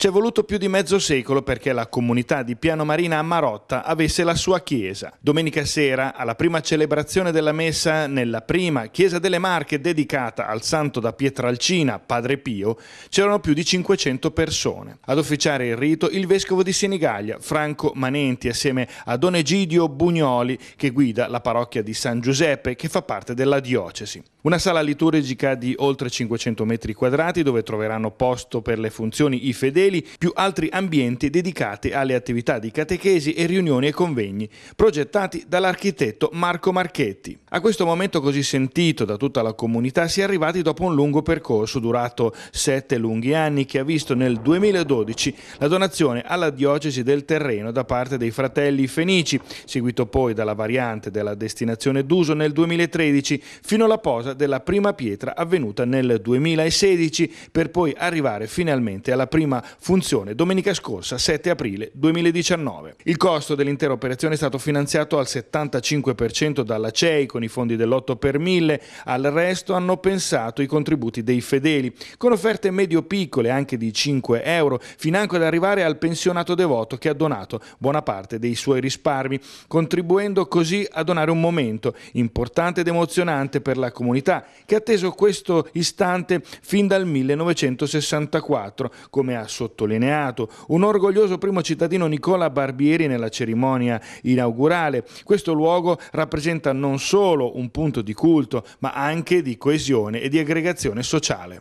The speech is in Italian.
C'è voluto più di mezzo secolo perché la comunità di Piano Marina a Marotta avesse la sua chiesa. Domenica sera, alla prima celebrazione della messa nella prima chiesa delle Marche dedicata al santo da Pietralcina, Padre Pio, c'erano più di 500 persone. Ad officiare il rito il vescovo di Senigallia, Franco Manenti, assieme a Don Egidio Bugnoli, che guida la parrocchia di San Giuseppe, che fa parte della diocesi. Una sala liturgica di oltre 500 metri quadrati dove troveranno posto per le funzioni i fedeli, più altri ambienti dedicati alle attività di catechesi e riunioni e convegni, progettati dall'architetto Marco Marchetti. A questo momento così sentito da tutta la comunità si è arrivati dopo un lungo percorso durato sette lunghi anni che ha visto nel 2012 la donazione alla diocesi del terreno da parte dei fratelli Fenici, seguito poi dalla variante della destinazione d'uso nel 2013 fino alla posa della prima pietra avvenuta nel 2016 per poi arrivare finalmente alla prima funzione domenica scorsa 7 aprile 2019. Il costo dell'intera operazione è stato finanziato al 75% dalla CEI con i fondi dell'8 per 1000, al resto hanno pensato i contributi dei fedeli con offerte medio-piccole anche di 5 euro fino anche ad arrivare al pensionato devoto che ha donato buona parte dei suoi risparmi contribuendo così a donare un momento importante ed emozionante per la comunità che ha atteso questo istante fin dal 1964, come ha sottolineato un orgoglioso primo cittadino Nicola Barbieri nella cerimonia inaugurale. Questo luogo rappresenta non solo un punto di culto, ma anche di coesione e di aggregazione sociale.